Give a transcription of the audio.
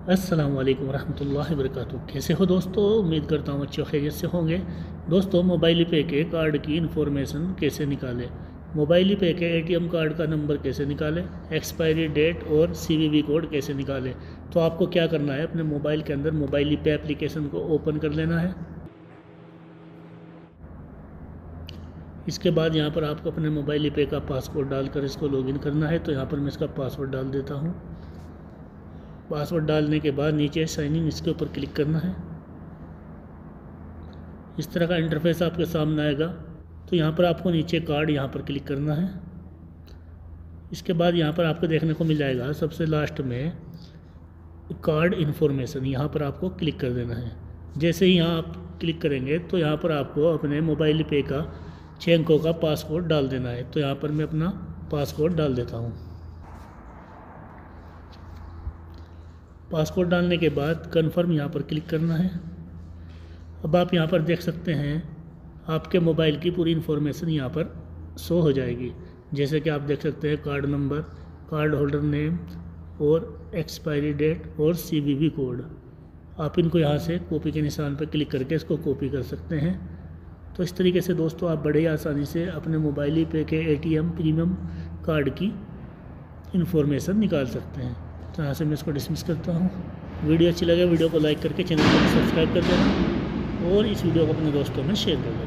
अस्सलाम वालेकुम रहमतुल्लाहि वबरकातुहू। कैसे हो दोस्तों? उम्मीद करता हूँ अच्छे खैरियत से होंगे। दोस्तों, मोबाइल पे के कार्ड की इन्फॉर्मेशन कैसे निकालें? मोबाइल पे के एटीएम कार्ड का नंबर कैसे निकालें? एक्सपायरी डेट और सीवीवी कोड कैसे निकालें? तो आपको क्या करना है? अपने मोबाइल के अंदर मोबाइल पे एप्लीकेशन को ओपन कर लेना है। इसके बाद यहाँ पर आपको अपने मोबाइल पे का पासवर्ड डालकर इसको लॉगिन करना है। तो यहाँ पर मैं इसका पासवर्ड डाल देता हूँ। पासवर्ड डालने के बाद नीचे साइन इन इसके ऊपर क्लिक करना है। इस तरह का इंटरफेस आपके सामने आएगा। तो यहाँ पर आपको नीचे कार्ड यहाँ पर क्लिक करना है। इसके बाद यहाँ पर आपको देखने को मिल जाएगा सबसे लास्ट में कार्ड इन्फॉर्मेशन यहाँ पर आपको क्लिक कर देना है। जैसे ही यहाँ आप क्लिक करेंगे तो यहाँ पर आपको अपने मोबाइल पे का छः अंकों का पासवर्ड डाल देना है। तो यहाँ पर मैं अपना पासवर्ड डाल देता हूँ। पासवर्ड डालने के बाद कन्फर्म यहाँ पर क्लिक करना है। अब आप यहाँ पर देख सकते हैं, आपके मोबाइल की पूरी इन्फॉर्मेशन यहाँ पर शो हो जाएगी। जैसे कि आप देख सकते हैं card number card holder name और एक्सपायरी डेट और सी कोड आप इनको यहाँ से कॉपी के निशान पर क्लिक करके इसको कॉपी कर सकते हैं। तो इस तरीके से दोस्तों आप बड़े आसानी से अपने मोबाइल पे के एटीएम प्रीमियम कार्ड की इन्फॉर्मेशन निकाल सकते हैं। तो यहाँ से मैं इसको डिसमिस करता हूँ। वीडियो अच्छी लगे, वीडियो को लाइक करके चैनल को सब्सक्राइब कर देना और इस वीडियो को अपने दोस्तों में शेयर कर देना।